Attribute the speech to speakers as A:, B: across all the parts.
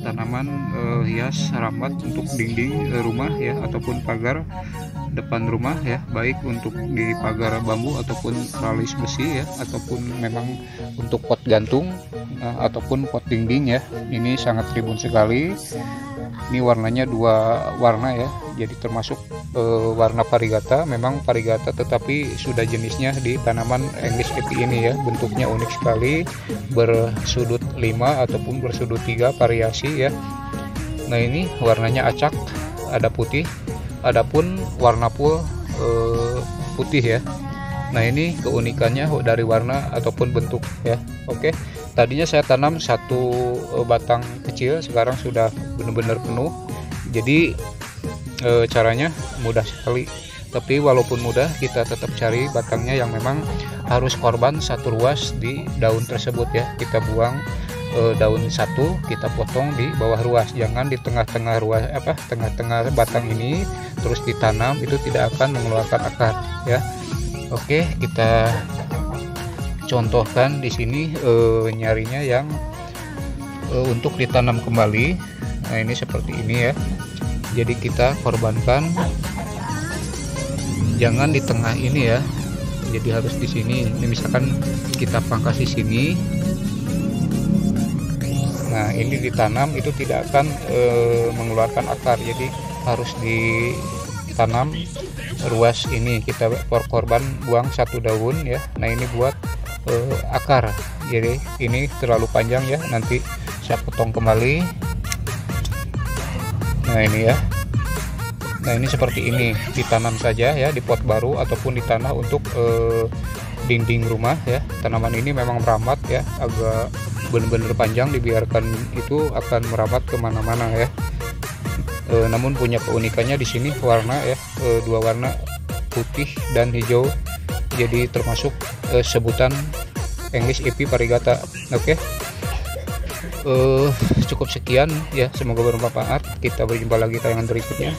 A: tanaman uh, hias rambat untuk dinding uh, rumah ya ataupun pagar depan rumah ya baik untuk di pagar bambu ataupun tralis besi ya ataupun memang untuk pot gantung uh, ataupun pot dinding ya. Ini sangat tribun sekali. Ini warnanya dua warna ya jadi termasuk e, warna varigata memang varigata tetapi sudah jenisnya di tanaman English epi ini ya bentuknya unik sekali bersudut 5 ataupun bersudut tiga variasi ya nah ini warnanya acak ada putih adapun warna pul e, putih ya Nah ini keunikannya dari warna ataupun bentuk ya. Oke, tadinya saya tanam satu eh, batang kecil, sekarang sudah benar-benar penuh. Jadi e, caranya mudah sekali. Tapi walaupun mudah, kita tetap cari batangnya yang memang harus korban satu ruas di daun tersebut ya. Kita buang e, daun satu, kita potong di bawah ruas, jangan di tengah-tengah ruas apa tengah-tengah batang ini terus ditanam itu tidak akan mengeluarkan akar ya Oke, kita contohkan di sini uh, nyarinya yang uh, untuk ditanam kembali. Nah, ini seperti ini ya. Jadi kita korbankan jangan di tengah ini ya. Jadi harus di sini. Ini misalkan kita pangkas di sini. Nah, ini ditanam itu tidak akan uh, mengeluarkan akar. Jadi harus ditanam ruas ini kita korban buang satu daun ya nah ini buat uh, akar jadi ini terlalu panjang ya nanti saya potong kembali nah ini ya. Nah ini seperti ini. Ditanam saja ya di pot baru ataupun di tanah untuk uh, dinding rumah ya. Tanaman ini memang merambat ya agak benar-benar panjang dibiarkan itu akan merambat ke mana-mana ya. E, namun punya keunikannya di sini warna ya e, dua warna putih dan hijau. Jadi termasuk e, sebutan English EP Parigata oke? okay? Uh, cukup sekian ya semoga bermanfaat. Kita berjumpa lagi tayangan berikutnya.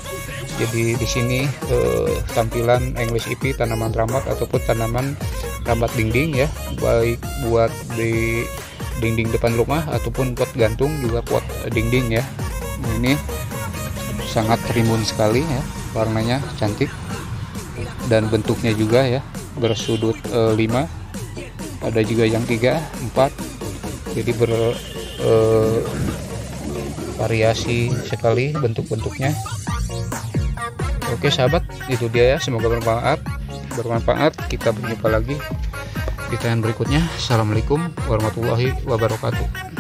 A: Jadi di sini uh, tampilan English EP tanaman rambat ataupun tanaman rambat dinding ya. Baik buat di dinding depan rumah ataupun pot gantung juga pot dinding ya. Ini sangat rimbun sekali ya warnanya cantik. Dan bentuknya juga ya bersudut e, 5 ada juga yang 3 4 jadi ber e, variasi sekali bentuk-bentuknya. Oke sahabat itu dia ya. Semoga bermanfaat. Bermanfaat. Kita berjumpa lagi di tayangan berikutnya. Assalamualaikum warahmatullahi wabarakatuh